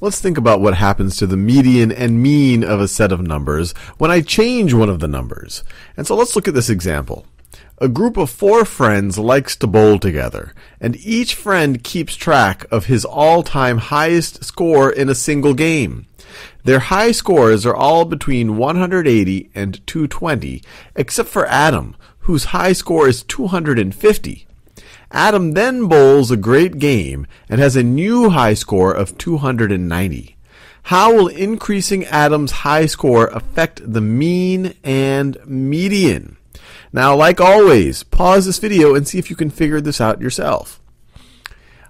let's think about what happens to the median and mean of a set of numbers when I change one of the numbers. And so let's look at this example. A group of four friends likes to bowl together, and each friend keeps track of his all-time highest score in a single game. Their high scores are all between 180 and 220, except for Adam, whose high score is 250. Adam then bowls a great game and has a new high score of 290. How will increasing Adam's high score affect the mean and median? Now, like always, pause this video and see if you can figure this out yourself.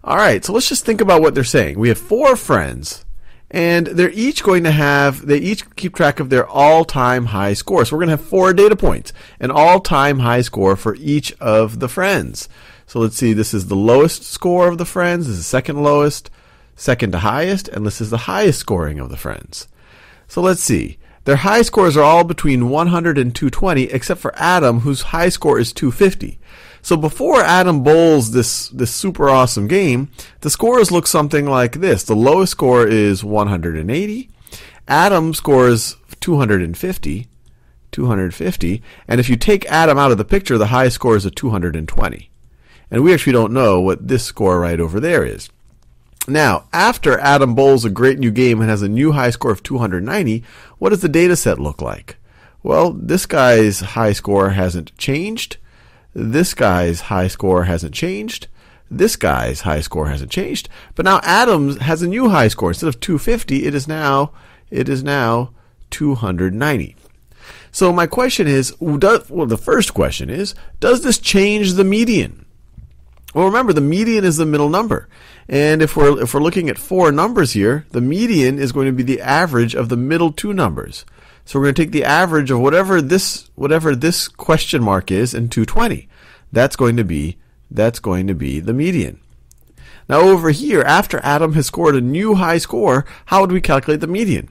Alright, so let's just think about what they're saying. We have four friends, and they're each going to have, they each keep track of their all-time high score. So we're going to have four data points, an all-time high score for each of the friends. So let's see, this is the lowest score of the friends, this is the second lowest, second to highest, and this is the highest scoring of the friends. So let's see. Their high scores are all between 100 and 220, except for Adam, whose high score is 250. So before Adam bowls this, this super awesome game, the scores look something like this. The lowest score is 180. Adam scores 250. 250. And if you take Adam out of the picture, the highest score is a 220. And we actually don't know what this score right over there is. Now, after Adam bowls a great new game and has a new high score of 290, what does the data set look like? Well, this guy's high score hasn't changed. This guy's high score hasn't changed. This guy's high score hasn't changed. But now Adams has a new high score. Instead of 250, it is now it is now 290. So my question is, well, the first question is, does this change the median? Well, remember the median is the middle number. And if we're if we're looking at four numbers here, the median is going to be the average of the middle two numbers. So we're going to take the average of whatever this whatever this question mark is in 220. That's going to be that's going to be the median. Now over here, after Adam has scored a new high score, how would we calculate the median?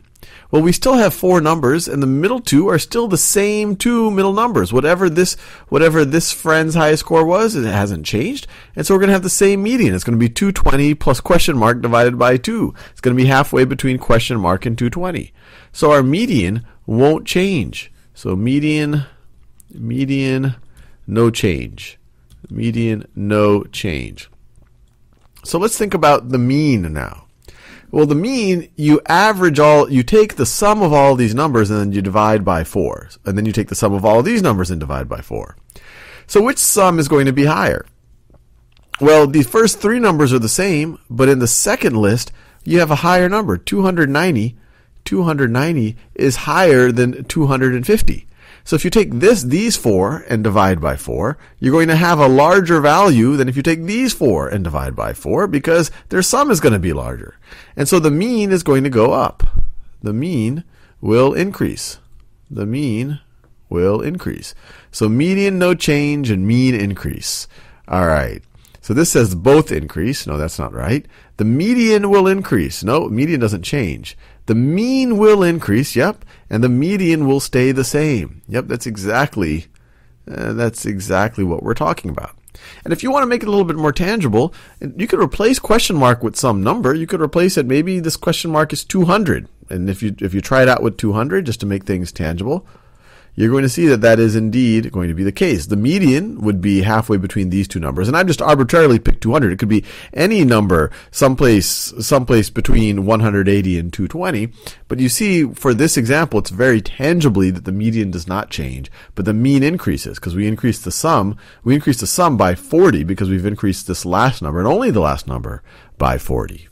Well, we still have four numbers, and the middle two are still the same two middle numbers. Whatever this, whatever this friend's highest score was, it hasn't changed, and so we're going to have the same median. It's going to be 220 plus question mark divided by two. It's going to be halfway between question mark and 220. So our median won't change. So median, median, no change. Median, no change. So let's think about the mean now. Well, the mean, you average all, you take the sum of all these numbers and then you divide by 4. And then you take the sum of all of these numbers and divide by 4. So which sum is going to be higher? Well, the first three numbers are the same, but in the second list, you have a higher number. 290, 290 is higher than 250. So if you take this, these four and divide by four, you're going to have a larger value than if you take these four and divide by four because their sum is going to be larger. And so the mean is going to go up. The mean will increase. The mean will increase. So median no change and mean increase. All right. So this says both increase. No, that's not right. The median will increase. No, median doesn't change. The mean will increase. Yep and the median will stay the same. Yep, that's exactly uh, that's exactly what we're talking about. And if you want to make it a little bit more tangible, you could replace question mark with some number. You could replace it. Maybe this question mark is 200. And if you if you try it out with 200 just to make things tangible, you're going to see that that is indeed going to be the case. The median would be halfway between these two numbers, and I've just arbitrarily picked 200. It could be any number, someplace, someplace between 180 and 220. But you see, for this example, it's very tangibly that the median does not change, but the mean increases because we increase the sum. We increase the sum by 40 because we've increased this last number and only the last number by 40.